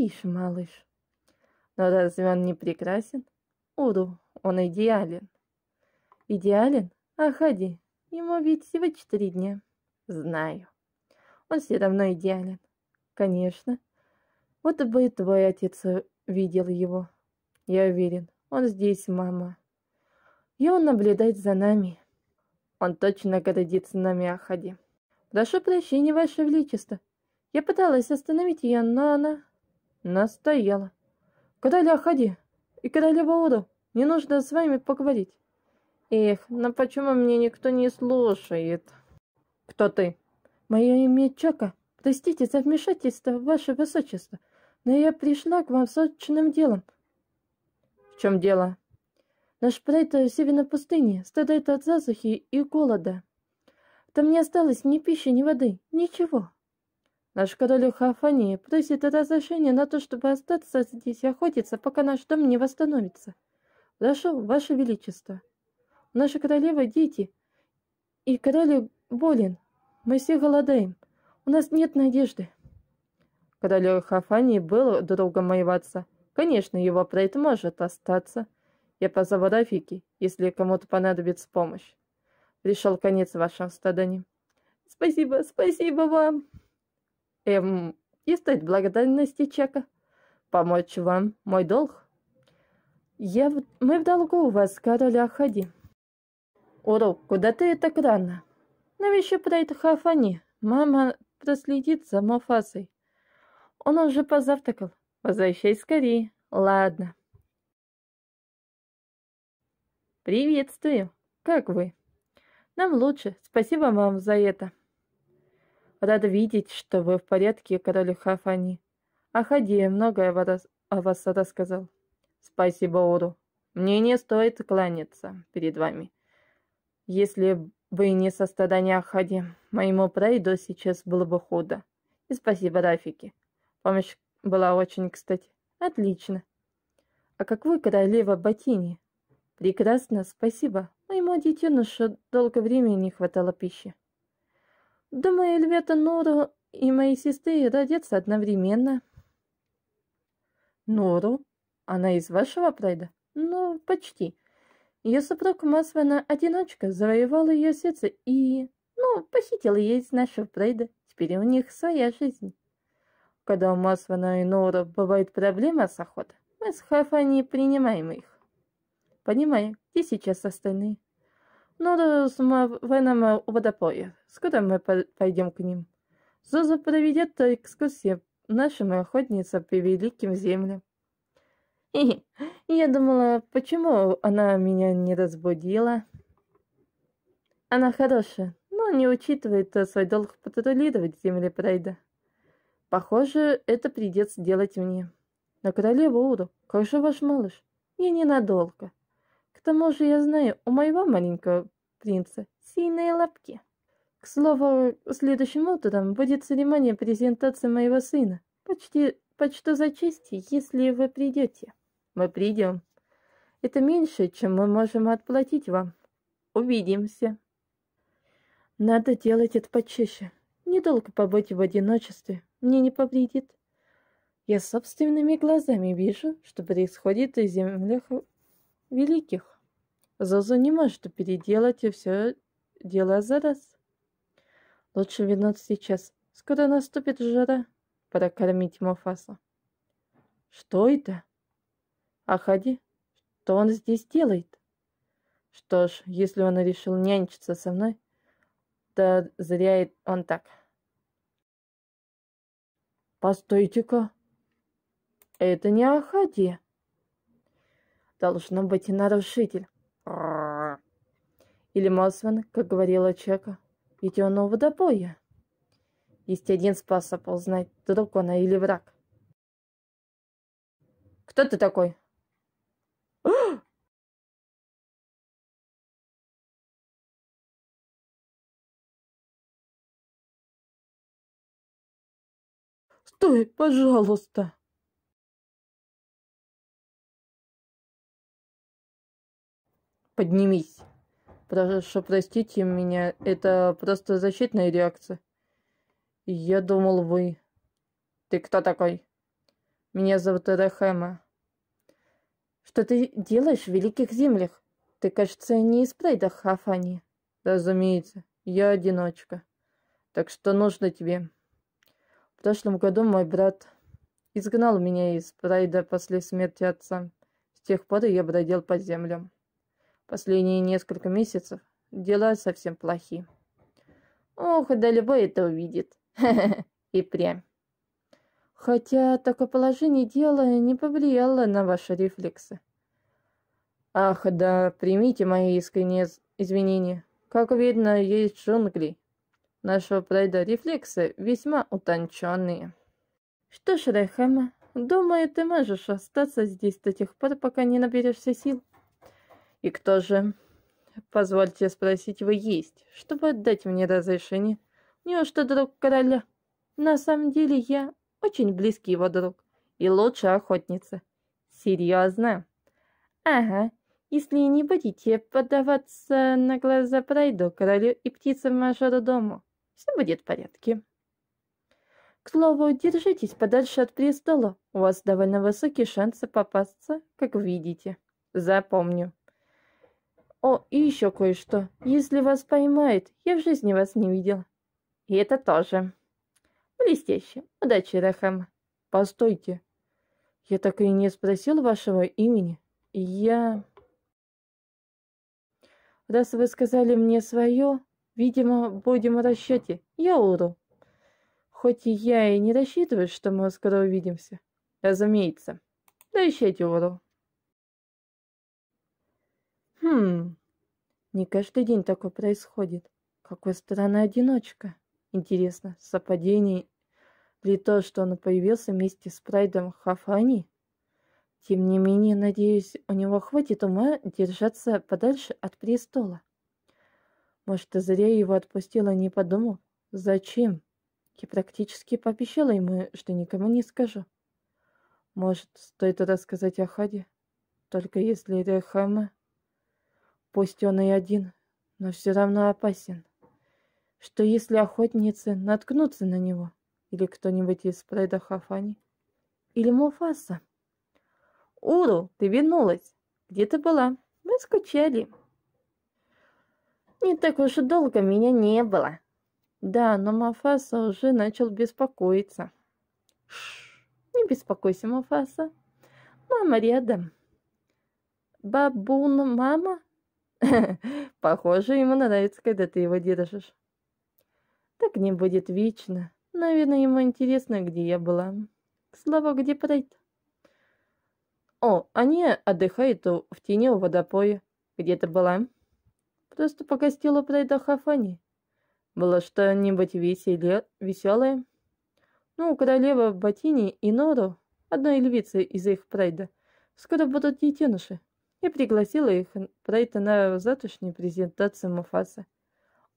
Потише, малыш. Но разве он не прекрасен? Уру, он идеален. Идеален? А ходи, ему ведь всего четыре дня. Знаю. Он все равно идеален. Конечно. Вот бы и твой отец видел его. Я уверен, он здесь, мама. И он наблюдает за нами. Он точно гордится нами, Ахади. Прошу прощения, Ваше Величество. Я пыталась остановить ее, но она настояла. Король Ахади и королева Уру, мне нужно с вами поговорить. Эх, но почему мне никто не слушает? Кто ты? Мое имя Чака. Простите за вмешательство, ваше высочество, но я пришла к вам с срочным делом. В чем дело? Наш прайд в северной пустыне страдает от засухи и голода. Там не осталось ни пищи, ни воды, ничего. Наш король Хафани просит разрешения на то, чтобы остаться здесь и охотиться, пока наш дом не восстановится. Прошу, ваше величество. Наша королева дети, и король болен. Мы все голодаем. У нас нет надежды. Король Хафани был другом моего отца. Конечно, его прейд может остаться. Я позову Рафики, если кому-то понадобится помощь. Пришел конец вашим страданиям. Спасибо, спасибо вам. Эм, и стать благодарности Чека. Помочь вам мой долг. Я. Мы в долгу у вас, король Ахади. Урок, куда ты так рано? Навещу пройти Хафани. Мама проследит за Мофасой. Он уже позавтракал. Возвращай скорее. Ладно. Приветствую. Как вы? Нам лучше. Спасибо вам за это. Рада видеть, что вы в порядке, король Хафани. Ахади многое о вас рассказал. Спасибо, Уру. Мне не стоит кланяться перед вами. Если бы не сострадание Ахади, моему прайду сейчас было бы худо. И спасибо, Рафики. Помощь была очень кстати. Отлично. А как вы, королева Батини? Прекрасно, спасибо. Моему детенышу долгое времени не хватало пищи. Думаю, Эльвета Нору и мои сестры родятся одновременно. Нору? Она из вашего прайда? Ну, почти. Ее супруг Масвана одиночка завоевал ее сердце и, ну, похитил ее из нашего прайда. Теперь у них своя жизнь. Когда у Масвана и Нору бывают проблемы с охотой, мы с Хафани принимаем их. Понимаю, где сейчас остальные? Ну, с Веном у водопоя. Скоро мы пойдем к ним. Зуза проведет экскурсию нашим охотницам по великим землям. И я думала, почему она меня не разбудила? Она хорошая, но не учитывает свой долг патрулировать земли Прайда. Похоже, это придется делать мне. На королеву Уру, как же ваш малыш? Я ненадолго. К тому же я знаю, у моего маленького принца сильные лапки. К слову, следующим утром будет церемония презентации моего сына. Почти почту за честь, если вы придете. Мы придем. Это меньше, чем мы можем отплатить вам. Увидимся. Надо делать это почаще. Недолго побыть в одиночестве мне не повредит. Я собственными глазами вижу, что происходит в землях великих. Зозу не может переделать и все дело за раз. Лучше вернуться сейчас. Скоро наступит жара. Пора кормить Мофаса. Что это? Ахади, что он здесь делает? Что ж, если он решил нянчиться со мной, то зря он так. Постойте-ка. Это не Ахади. Должно быть нарушитель. Или Мосван, как говорила Чека, ведь он у водопоя. Есть один способ узнать, друг он или враг. Кто ты такой? Стой, пожалуйста. Поднимись. Прошу, простите меня, это просто защитная реакция. Я думал, вы... Ты кто такой? Меня зовут Рахема. Что ты делаешь в Великих Землях? Ты, кажется, не из прайда Хафани. Разумеется, я одиночка. Так что нужно тебе? В прошлом году мой брат изгнал меня из прайда после смерти отца. С тех пор я бродил по землям. Последние несколько месяцев дела совсем плохи. Ох, да любой это увидит. И прям. Хотя такое положение дела не повлияло на ваши рефлексы. Ах, да, примите мои искренние извинения. Как видно, есть джунгли. Нашего прайда рефлексы весьма утонченные. Что ж, Райхама, думаю, ты можешь остаться здесь до тех пор, пока не наберешься сил. И кто же, позвольте спросить, вы есть, чтобы отдать мне разрешение? Неужто друг короля? На самом деле я очень близкий его друг и лучшая охотница. Серьезно? Ага. Если не будете поддаваться на глаза пройду королю и птицам мажору дому, все будет в порядке. К слову, держитесь подальше от престола. У вас довольно высокие шансы попасться, как видите. Запомню. О, и еще кое-что. Если вас поймают, я в жизни вас не видел. И это тоже. Блестяще. Удачи, Рахам. Постойте. Я так и не спросил вашего имени. Я... Раз вы сказали мне свое, видимо, будем в расчете. Я Уру. Хоть я и не рассчитываю, что мы скоро увидимся. Разумеется. Прощайте, Уру. Хм, не каждый день такое происходит. Какой странный одиночка. Интересно, совпадение ли то, что он появился вместе с Прайдом Хафани? Тем не менее, надеюсь, у него хватит ума держаться подальше от престола. Может, зря его отпустила, не подумав. Зачем? Я практически пообещала ему, что никому не скажу. Может, стоит рассказать о Хаде? Только если Рехама... Пусть он и один, но все равно опасен что если охотницы наткнутся на него, или кто-нибудь из прайда Хафани, или Муфаса. Уру, ты вернулась. Где ты была? Мы скучали. Не так уж и долго меня не было. Да, но Мафаса уже начал беспокоиться. Шш, не беспокойся, Мафаса. Мама рядом. Бабун мама? Похоже, ему нравится, когда ты его держишь. Так не будет вечно. Наверное, ему интересно, где я была. Слава, где Прайд? О, они отдыхают в тени у водопоя. Где ты была? Просто погостила Прайда Хафани. Было что-нибудь веселее, веселое? Ну, королева Батини и Нору, одной львицы из их Прайда, скоро будут детеныши. Я пригласила их Прайда на завтрашнюю презентацию Муфаса.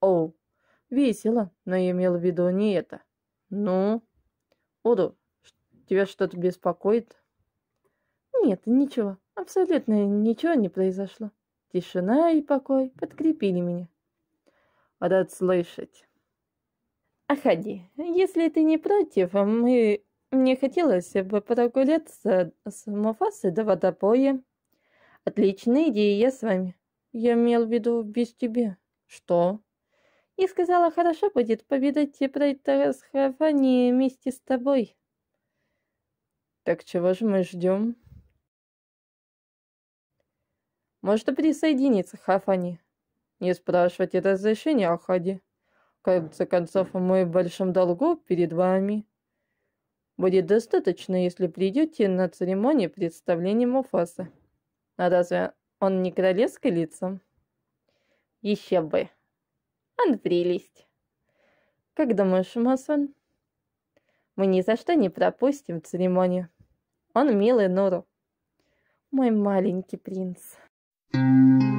О, Весело, но я имел в виду не это. Ну, Оду, тебя что-то беспокоит? Нет, ничего, абсолютно ничего не произошло. Тишина и покой подкрепили меня. Рад слышать. Аходи, если ты не против, мы... Мне хотелось бы прогуляться с Муфасой до водопоя. Отличная идея, я с вами. Я имел в виду без тебя. Что? и сказала, хорошо будет повидать про Хафани вместе с тобой. Так чего же мы ждем? Может присоединиться Хафани. Не спрашивать разрешения о ходе. В конце концов, мы в большом долгу перед вами. Будет достаточно, если придете на церемонию представления Муфаса. А разве он не королевское лицо? Еще бы. Он прелесть. Как думаешь, Масон? Мы ни за что не пропустим церемонию. Он милый Нуру. Мой маленький принц. thank you